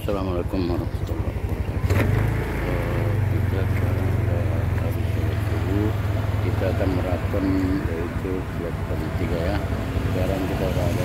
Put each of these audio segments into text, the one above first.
Assalamualaikum warahmatullahi wabarakatuh. Kita sekarang sudah habis sholat subuh. Kita akan meraton yaitu kegiatan tiga ya. Sekarang kita berada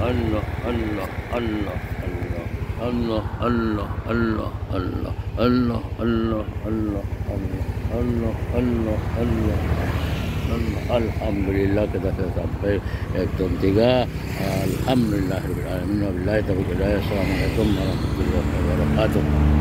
الله الله الله الله الله الله الله الله الله الله الله الله الله الحمد لله كده sampai ekdom tiga alhamdulillah rabbil alamin wabillahi taufiq hidayah assalamualaikum warahmatullahi wabarakatuh